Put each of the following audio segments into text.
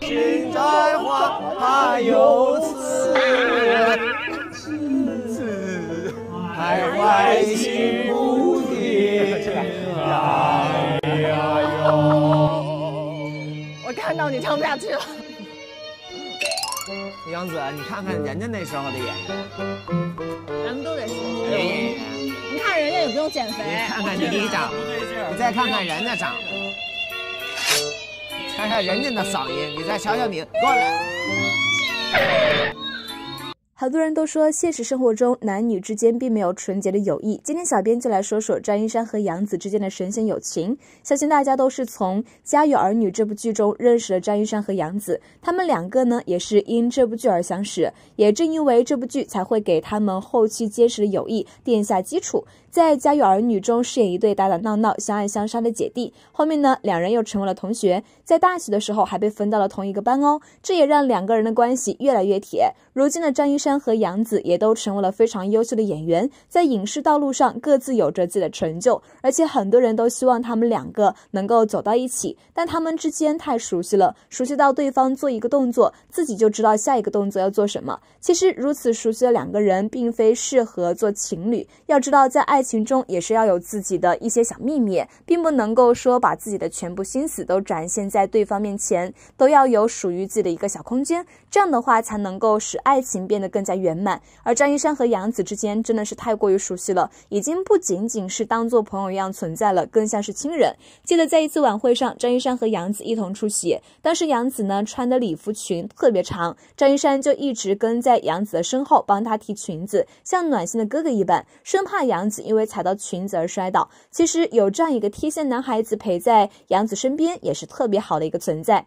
心在花还有刺，刺徘徊心不定。呀呀哟！我看到你唱不下去了。杨子，你看看人家那时候的演员，咱们都得说，演演员，你看人家也不用减肥。你看看你长，你再看看人家长，看看人家的嗓音，你再瞧瞧你，过来。很多人都说，现实生活中男女之间并没有纯洁的友谊。今天小编就来说说张一山和杨紫之间的神仙友情。相信大家都是从《家有儿女》这部剧中认识了张一山和杨紫，他们两个呢也是因这部剧而相识。也正因为这部剧，才会给他们后期坚实的友谊奠下基础。在《家有儿女》中饰演一对打打闹闹、相爱相杀的姐弟，后面呢两人又成为了同学，在大学的时候还被分到了同一个班哦，这也让两个人的关系越来越铁。如今的张一山和杨紫也都成为了非常优秀的演员，在影视道路上各自有着自己的成就，而且很多人都希望他们两个能够走到一起，但他们之间太熟悉了，熟悉到对方做一个动作，自己就知道下一个动作要做什么。其实如此熟悉的两个人，并非适合做情侣。要知道，在爱情中也是要有自己的一些小秘密，并不能够说把自己的全部心思都展现在对方面前，都要有属于自己的一个小空间。这样的话，才能够使爱情变得更加圆满。而张一山和杨紫之间真的是太过于熟悉了，已经不仅仅是当做朋友一样存在了，更像是亲人。记得在一次晚会上，张一山和杨紫一同出席，当时杨紫呢穿的礼服裙特别长，张一山就一直跟在杨紫的身后帮她提裙子，像暖心的哥哥一般，生怕杨紫因为踩到。裙子而摔倒，其实有这样一个贴心男孩子陪在杨紫身边，也是特别好的一个存在。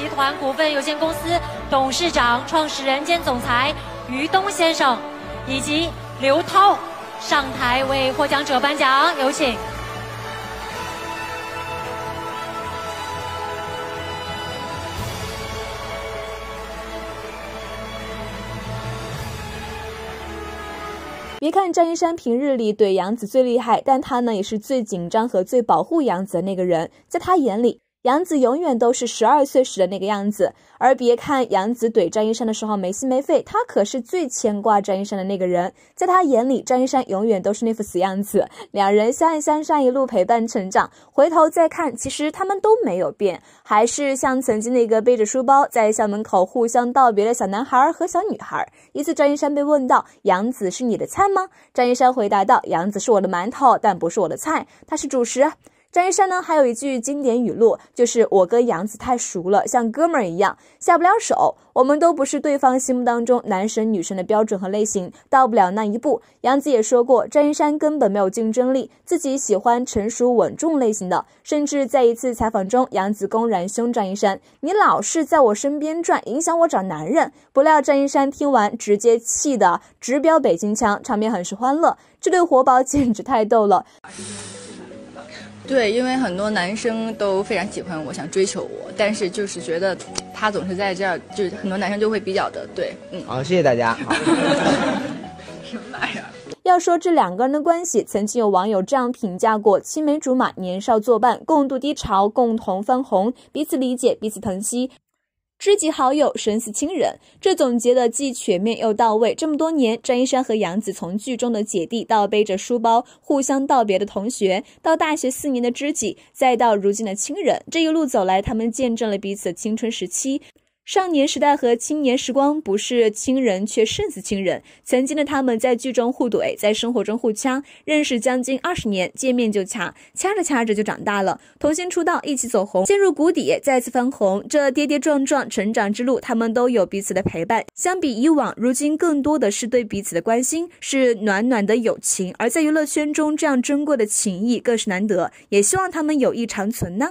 集团股份有限公司董事长、创始人兼总裁于东先生，以及刘涛上台为获奖者颁奖，有请。别看张一山平日里怼杨紫最厉害，但他呢也是最紧张和最保护杨紫的那个人，在他眼里。杨紫永远都是十二岁时的那个样子，而别看杨紫怼张一山的时候没心没肺，他可是最牵挂张一山的那个人。在他眼里，张一山永远都是那副死样子。两人相爱相杀，一路陪伴成长。回头再看，其实他们都没有变，还是像曾经那个背着书包在校门口互相道别的小男孩和小女孩。一次，张一山被问到：“杨紫是你的菜吗？”张一山回答道：“杨紫是我的馒头，但不是我的菜，她是主食。”张一山呢，还有一句经典语录，就是我跟杨紫太熟了，像哥们儿一样，下不了手。我们都不是对方心目当中男神女神的标准和类型，到不了那一步。杨紫也说过，张一山根本没有竞争力，自己喜欢成熟稳重类型的。甚至在一次采访中，杨紫公然凶张一山：“你老是在我身边转，影响我找男人。”不料张一山听完，直接气得直飙北京腔，场面很是欢乐。这对活宝简直太逗了。对，因为很多男生都非常喜欢我，想追求我，但是就是觉得他总是在这儿，就是很多男生就会比较的对，嗯。好，谢谢大家。什么玩意儿？要说这两个人的关系，曾经有网友这样评价过：青梅竹马，年少作伴，共度低潮，共同翻红，彼此理解，彼此疼惜。知己好友，生死亲人，这总结的既全面又到位。这么多年，张一山和杨紫从剧中的姐弟，到背着书包互相道别的同学，到大学四年的知己，再到如今的亲人，这一路走来，他们见证了彼此青春时期。少年时代和青年时光不是亲人，却胜似亲人。曾经的他们在剧中互怼，在生活中互掐，认识将近二十年，见面就掐，掐着掐着就长大了。童星出道，一起走红，陷入谷底，再次翻红。这跌跌撞撞成长之路，他们都有彼此的陪伴。相比以往，如今更多的是对彼此的关心，是暖暖的友情。而在娱乐圈中，这样珍贵的情谊更是难得。也希望他们友谊长存呢。